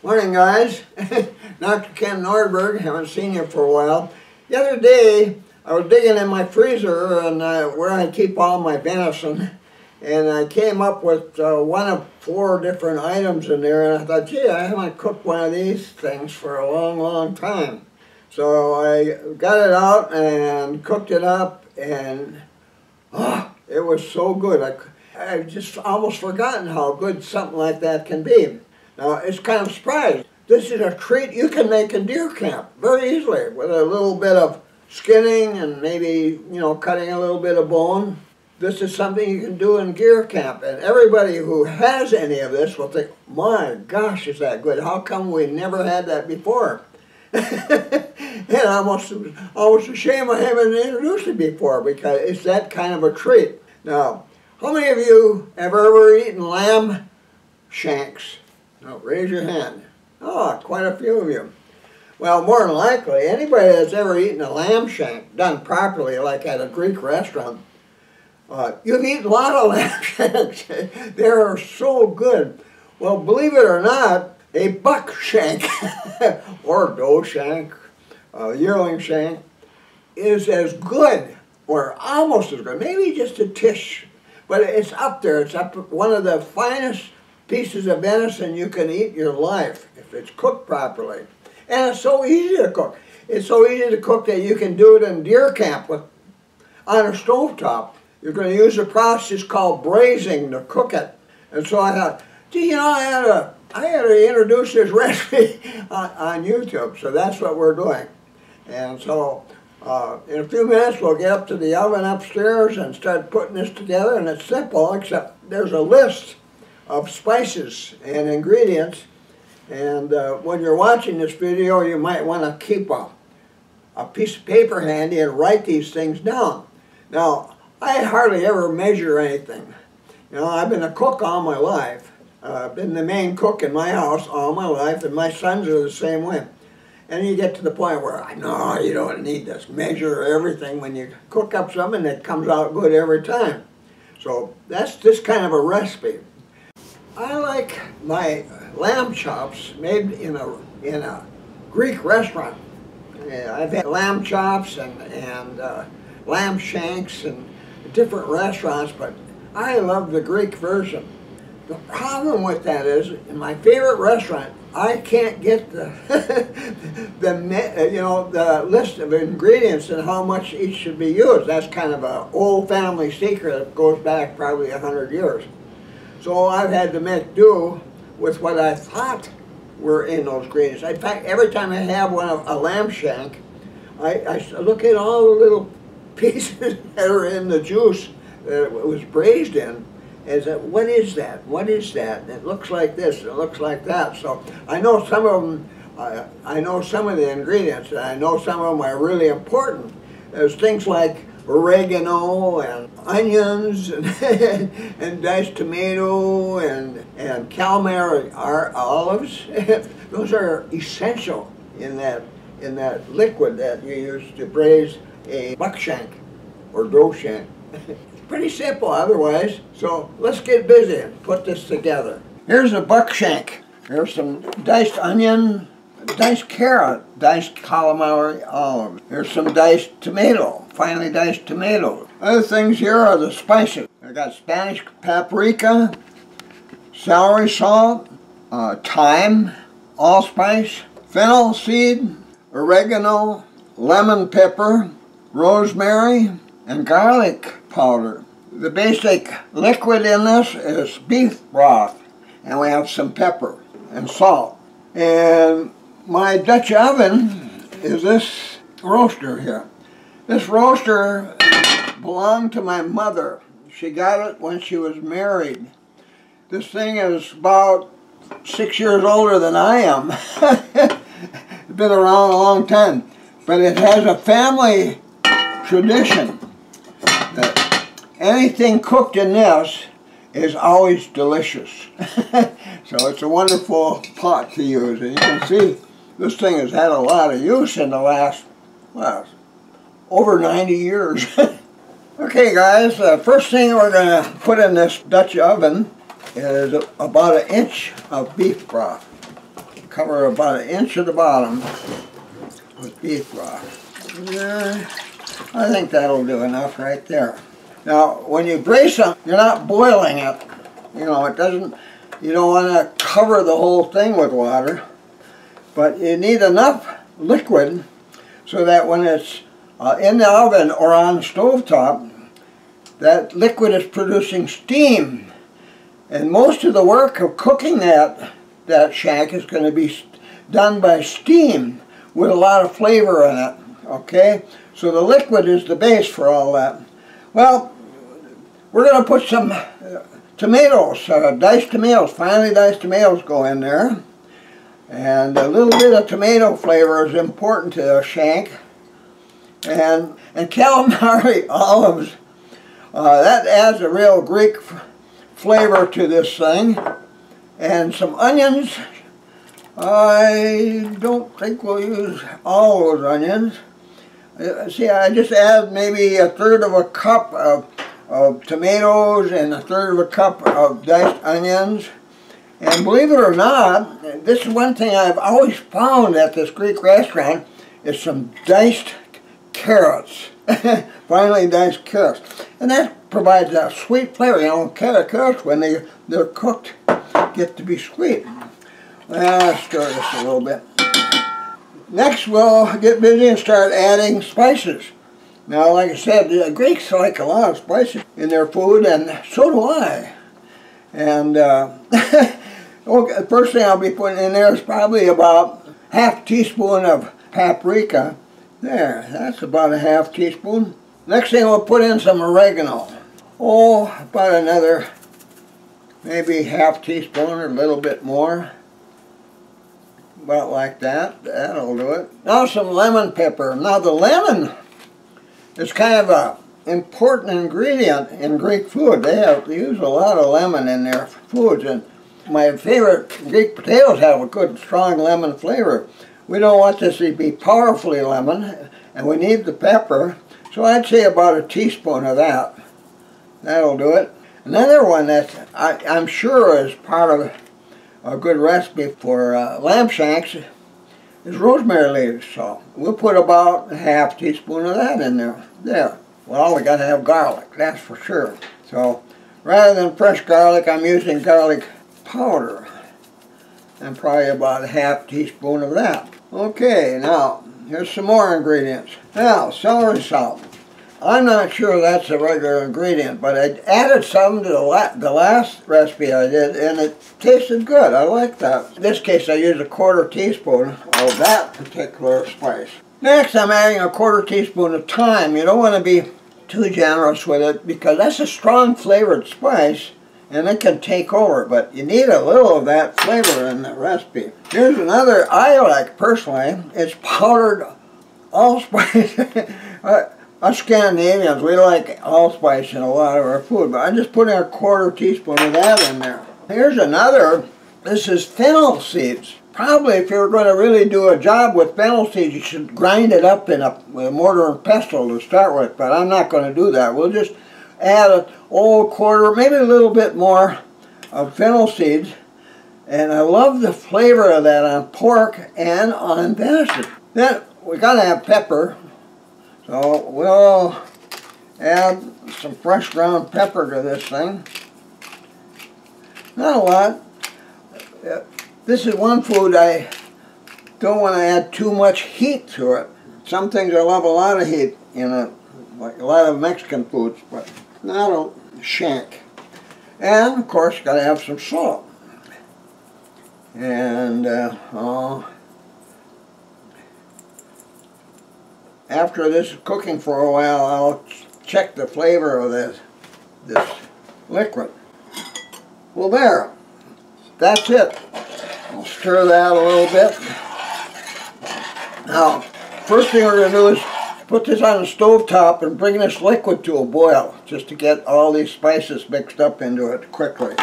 Morning, guys. Dr. Ken Nordberg. Haven't seen you for a while. The other day, I was digging in my freezer and uh, where I keep all my venison, and I came up with uh, one of four different items in there, and I thought, gee, I haven't cooked one of these things for a long, long time. So I got it out and cooked it up, and oh, it was so good. I, I've just almost forgotten how good something like that can be. Now, it's kind of surprising. This is a treat you can make in deer camp very easily with a little bit of skinning and maybe, you know, cutting a little bit of bone. This is something you can do in deer camp. And everybody who has any of this will think, my gosh, is that good? How come we never had that before? and I almost, almost ashamed I haven't introduced it before because it's that kind of a treat. Now, how many of you have ever eaten lamb shanks? Oh, raise your hand. Oh, quite a few of you. Well, more than likely, anybody that's ever eaten a lamb shank done properly, like at a Greek restaurant, uh, you've eaten a lot of lamb shanks. they are so good. Well, believe it or not, a buck shank, or doe shank, a yearling shank, is as good, or almost as good, maybe just a tish, but it's up there. It's up one of the finest pieces of venison you can eat your life if it's cooked properly. And it's so easy to cook. It's so easy to cook that you can do it in deer camp with on a stove top. You're going to use a process called braising to cook it. And so I thought, gee, you know, I had to, I had to introduce this recipe on, on YouTube. So that's what we're doing. And so uh, in a few minutes we'll get up to the oven upstairs and start putting this together. And it's simple, except there's a list of spices and ingredients. And uh, when you're watching this video, you might want to keep a, a piece of paper handy and write these things down. Now, I hardly ever measure anything. You know, I've been a cook all my life. Uh, I've been the main cook in my house all my life, and my sons are the same way. And you get to the point where, I know you don't need to measure everything when you cook up something that comes out good every time. So that's this kind of a recipe. I like my lamb chops made in a in a Greek restaurant. I've had lamb chops and and uh, lamb shanks and different restaurants, but I love the Greek version. The problem with that is, in my favorite restaurant, I can't get the the you know the list of ingredients and how much each should be used. That's kind of an old family secret that goes back probably a hundred years. So I've had to make do with what I thought were in those ingredients. In fact, every time I have one of a lamb shank, I, I look at all the little pieces that are in the juice that it was braised in, and say, what is that? What is that? And it looks like this, it looks like that. So I know some of them, I know some of the ingredients, and I know some of them are really important. There's things like oregano and onions and, and diced tomato and, and calamari olives. Those are essential in that, in that liquid that you use to braise a buck shank or doe shank. Pretty simple otherwise. So let's get busy and put this together. Here's a buck shank. Here's some diced onion, diced carrot, diced calamari olives. Here's some diced tomato, finely diced tomatoes. Other things here are the spices. I got Spanish paprika, celery salt, uh, thyme, allspice, fennel seed, oregano, lemon pepper, rosemary, and garlic powder. The basic liquid in this is beef broth, and we have some pepper and salt. And my Dutch oven is this roaster here. This roaster belonged to my mother. She got it when she was married. This thing is about six years older than I am. it's been around a long time. But it has a family tradition that anything cooked in this is always delicious. so it's a wonderful pot to use. And you can see this thing has had a lot of use in the last, well, over 90 years. okay guys, the first thing we're going to put in this Dutch oven is about an inch of beef broth. cover about an inch of the bottom with beef broth. Uh, I think that'll do enough right there. Now, when you braise them, you're not boiling it. You know, it doesn't, you don't want to cover the whole thing with water. But you need enough liquid so that when it's uh, in the oven or on the stove top, that liquid is producing steam. And most of the work of cooking that, that shank is going to be done by steam with a lot of flavor in it. Okay? So the liquid is the base for all that. Well, we're going to put some uh, tomatoes, uh, diced tomatoes, finely diced tomatoes go in there. And a little bit of tomato flavor is important to a shank. And, and calamari olives, uh, that adds a real Greek flavor to this thing. And some onions, I don't think we'll use all those onions. Uh, see, I just add maybe a third of a cup of, of tomatoes and a third of a cup of diced onions. And believe it or not, this is one thing I've always found at this Greek restaurant is some diced carrots. Finely diced carrots. And that provides a sweet flavor. You know, carrots, when they, they're cooked, get to be sweet. Let's stir this a little bit. Next, we'll get busy and start adding spices. Now, like I said, the Greeks like a lot of spices in their food, and so do I. And uh, okay, first thing I'll be putting in there is probably about half teaspoon of paprika. There, that's about a half teaspoon. Next thing we'll put in some oregano. Oh, about another maybe half teaspoon or a little bit more about like that. That'll do it. Now some lemon pepper. Now the lemon is kind of a important ingredient in Greek food. They have they use a lot of lemon in their foods and my favorite Greek potatoes have a good strong lemon flavor. We don't want this to be powerfully lemon and we need the pepper. So I'd say about a teaspoon of that. That'll do it. Another one that I, I'm sure is part of a good recipe for uh, lamb shanks is rosemary leaves. So we'll put about a half teaspoon of that in there. There. Well, we got to have garlic, that's for sure. So rather than fresh garlic, I'm using garlic powder. And probably about a half teaspoon of that. Okay, now, here's some more ingredients. Now, celery salt. I'm not sure that's a regular ingredient, but I added some to the, la the last recipe I did, and it tasted good. I like that. In this case, I used a quarter teaspoon of that particular spice. Next, I'm adding a quarter teaspoon of thyme. You don't want to be too generous with it because that's a strong flavored spice and it can take over, but you need a little of that flavor in the recipe. Here's another I like personally. It's powdered allspice. Uh, us Scandinavians, we like allspice in a lot of our food, but I'm just putting a quarter teaspoon of that in there. Here's another. This is fennel seeds. Probably if you're going to really do a job with fennel seeds, you should grind it up in a, a mortar and pestle to start with, but I'm not going to do that. We'll just add a whole quarter, maybe a little bit more of fennel seeds. And I love the flavor of that on pork and on venison. Then we got to have pepper. So we'll add some fresh ground pepper to this thing. Not a lot. This is one food I don't want to add too much heat to it. Some things I love a lot of heat in it, like a lot of Mexican foods, but not a shank. And of course, got to have some salt. And uh, uh, after this is cooking for a while, I'll check the flavor of this, this liquid. Well there, that's it. I'll stir that a little bit. Now, first thing we're going to do is put this on the stove top and bring this liquid to a boil, just to get all these spices mixed up into it quickly.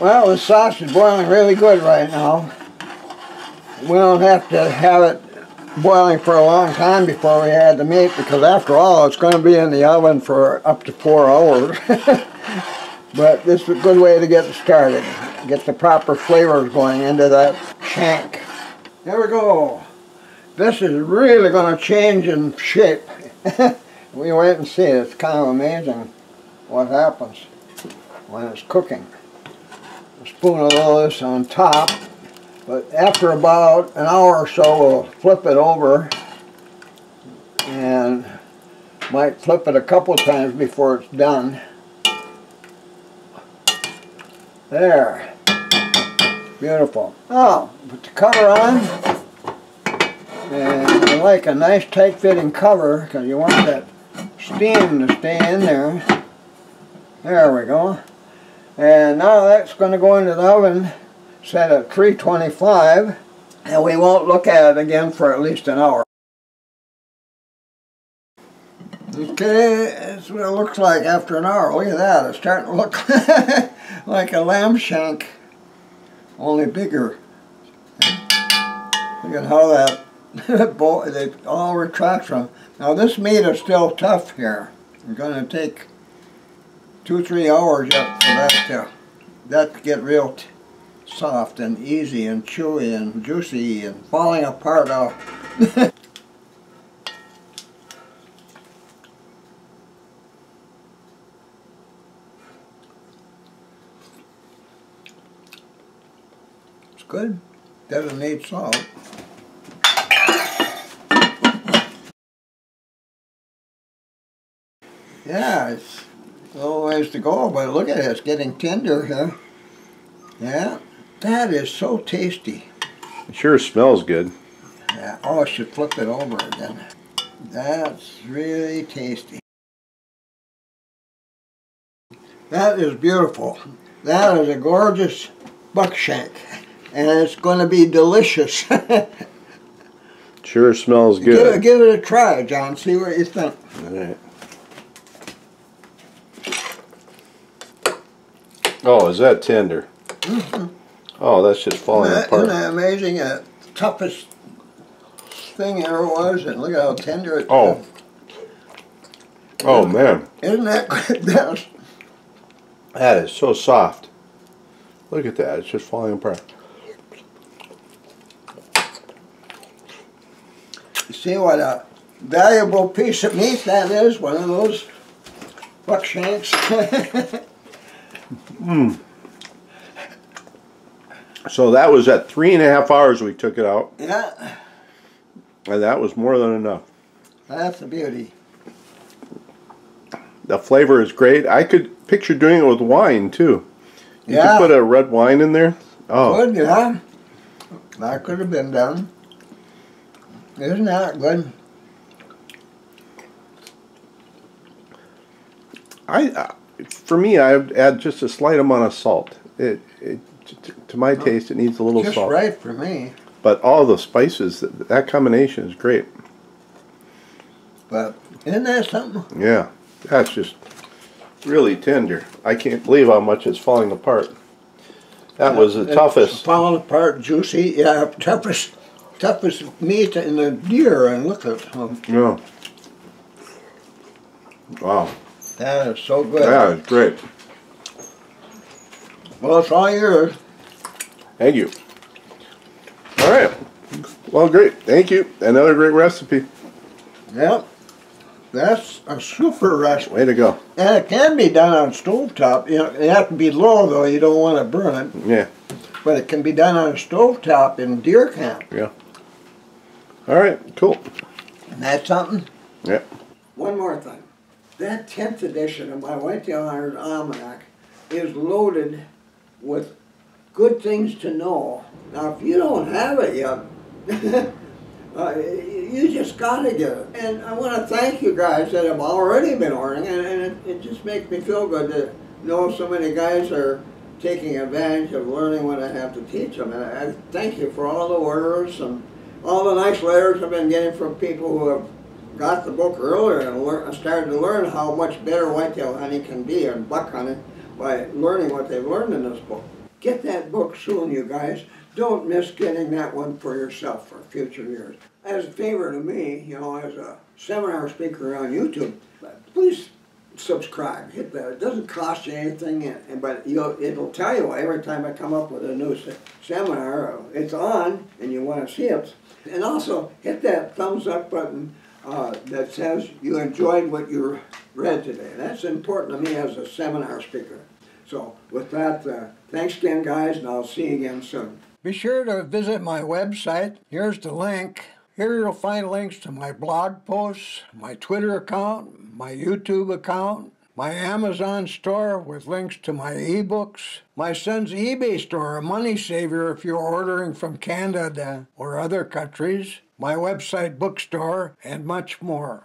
Well, the sauce is boiling really good right now we don't have to have it boiling for a long time before we add the meat because after all it's going to be in the oven for up to four hours. But this is a good way to get started. Get the proper flavors going into that shank. There we go. This is really going to change in shape. we wait and see. It's kind of amazing what happens when it's cooking. A spoon of this on top. But after about an hour or so, we'll flip it over and might flip it a couple times before it's done. There. Beautiful. Oh, put the cover on. And I like a nice tight fitting cover because you want that steam to stay in there. There we go. And now that's going to go into the oven set at 325 and we won't look at it again for at least an hour. Okay, that's what it looks like after an hour. Look at that, it's starting to look like a lamb shank, only bigger. Look at how that it all retracts from. Now this meat is still tough here. We're going to take two, three hours yet for that to, that to get real soft and easy and chewy and juicy and falling apart now. good. Doesn't need salt. Yeah, it's a little ways to go, but look at it, it's getting tender here. Yeah. That is so tasty. It sure smells good. Yeah. Oh, I should flip it over again. That's really tasty. That is beautiful. That is a gorgeous buckshank. And it's going to be delicious. sure smells good. Give, give, it a try, John. See what you think. All right. Oh, is that tender? Mm -hmm. Oh, that's just falling isn't that, apart. Isn't that amazing? Uh, toughest thing ever was, and look how tender it Oh. Is. Oh, man. Isn't that great? that is so soft. Look at that. It's just falling apart. You see what a valuable piece of meat that is? One of those buckshanks. Mmm. So that was at three and a half hours we took it out. Yeah. And that was more than enough. That's a beauty. The flavor is great. I could picture doing it with wine too. You yeah. could put a red wine in there. Oh. Good, yeah. That could have been done. Isn't that good? I, uh, for me, I would add just a slight amount of salt. It, it to my taste, it needs a little Just salt. right for me. But all the spices, that, that combination is great. But isn't that something? Yeah, that's just really tender. I can't believe how much it's falling apart. That was the it's toughest. Falling apart, juicy. Yeah, toughest, toughest meat in the deer. And look at them. Yeah. Wow. That is so good. That is great. Well, it's all yours. Thank you. All right. Well, great. Thank you. Another great recipe. Yep. That's a super recipe. Way to go. And it can be done on stovetop. You know, it has to be low though. You don't want to burn it. Yeah. But it can be done on a stovetop in deer camp. Yeah. All right. Cool. And that's something. Yeah. One more thing. That 10th edition of my Whitetail Hunters Almanac is loaded with good things to know. Now, if you don't have it yet, uh, you just got to get it. And I want to thank you guys that have already been ordering, and, and it, it, just makes me feel good to know so many guys are taking advantage of learning what I have to teach them. And I, I thank you for all the orders and all the nice letters I've been getting from people who have got the book earlier and started to learn how much better whitetail hunting can be and buck hunting by learning what they've learned in this book. Get that book soon, you guys. Don't miss getting that one for yourself for future years. As a favor to me, you know, as a seminar speaker on YouTube, please subscribe. Hit that. It doesn't cost you anything, but it'll tell you every time I come up with a new se- seminar. uh, It's on, and you want to see it. And also hit that thumbs up button uh, that says you enjoyed what you read today. That's important to me as a seminar speaker. So with that, uh, thanks again, guys, and I'll see you again soon. Be sure to visit my website. Here's the link. Here you'll find links to my blog posts, my Twitter account, my YouTube account, my Amazon store with links to my ebooks, my son's eBay store, a money saver if you're ordering from Canada or other countries, my website bookstore, and much more.